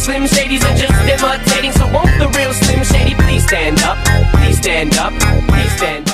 Slim Shadys are just imitating. So won't the real Slim Shady please stand up? Please stand up. Please stand up.